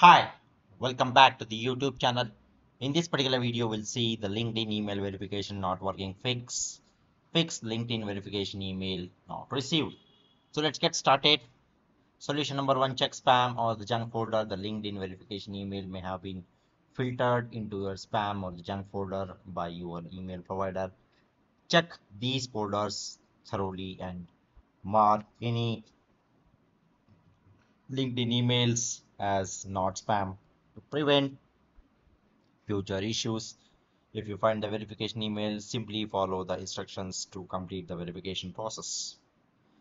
Hi, welcome back to the YouTube channel. In this particular video, we'll see the LinkedIn email verification not working fix, fix LinkedIn verification email not received. So let's get started. Solution number one, check spam or the junk folder. The LinkedIn verification email may have been filtered into your spam or the junk folder by your email provider. Check these folders thoroughly and mark any LinkedIn emails as not spam to prevent future issues. If you find the verification email, simply follow the instructions to complete the verification process.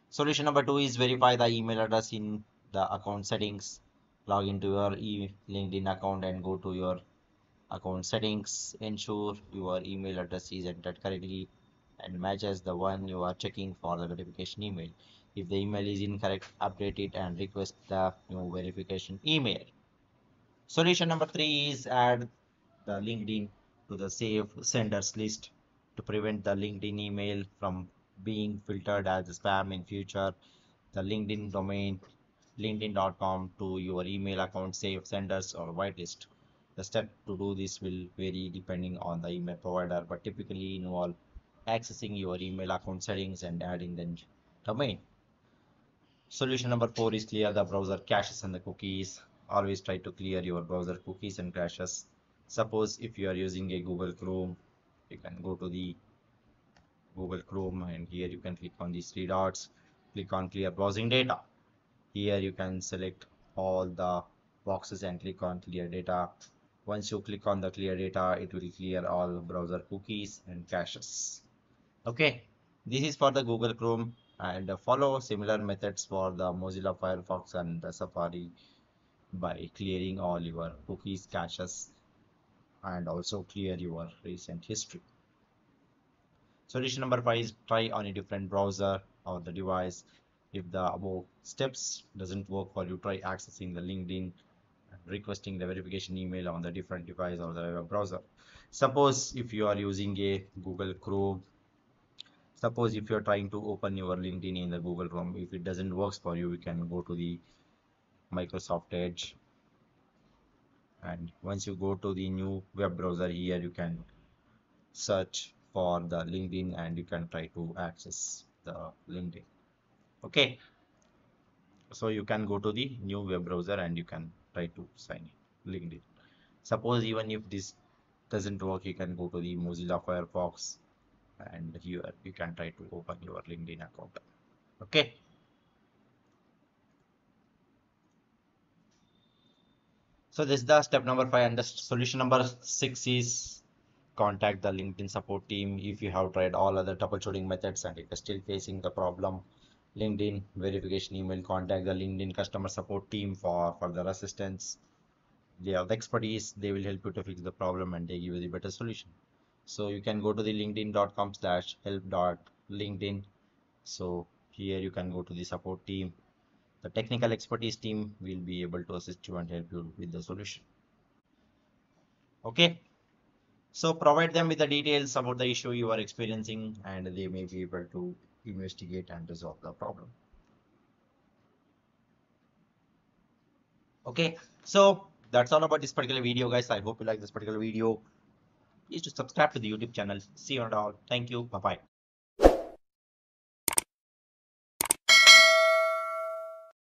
Solution number two is verify the email address in the account settings. Log into your e LinkedIn account and go to your account settings. Ensure your email address is entered correctly and matches the one you are checking for the verification email. If the email is incorrect, update it and request the new verification email. Solution number three is add the LinkedIn to the safe senders list to prevent the LinkedIn email from being filtered as spam in future. The LinkedIn domain linkedin.com to your email account safe senders or whitelist. The step to do this will vary depending on the email provider, but typically involve accessing your email account settings and adding the domain. Solution number four is clear the browser caches and the cookies. Always try to clear your browser cookies and caches. Suppose if you are using a Google Chrome, you can go to the Google Chrome and here you can click on these three dots, click on clear browsing data. Here you can select all the boxes and click on clear data. Once you click on the clear data, it will clear all browser cookies and caches. Okay, this is for the Google Chrome and follow similar methods for the Mozilla Firefox and the Safari by clearing all your cookies caches and also clear your recent history. Solution number five is try on a different browser or the device. If the above steps doesn't work for you, try accessing the LinkedIn requesting the verification email on the different device or the browser. Suppose if you are using a Google Chrome suppose if you're trying to open your linkedin in the google chrome if it doesn't works for you you can go to the microsoft edge. And once you go to the new web browser here you can search for the linkedin and you can try to access the linkedin. Okay? So you can go to the new web browser and you can try to sign in linkedin. Suppose even if this doesn't work you can go to the mozilla firefox and here you can try to open your linkedin account. Okay? So this is the step number five and the solution number six is contact the linkedin support team if you have tried all other troubleshooting methods and if you're still facing the problem. Linkedin verification email contact the linkedin customer support team for further assistance. They have the expertise they will help you to fix the problem and they give you the better solution so you can go to the linkedin.com slash help dot linkedin. So here you can go to the support team. The technical expertise team will be able to assist you and help you with the solution. Okay. So provide them with the details about the issue you are experiencing and they may be able to investigate and resolve the problem. Okay. So that's all about this particular video guys. I hope you like this particular video please to subscribe to the youtube channel. See you all. Thank you. Bye bye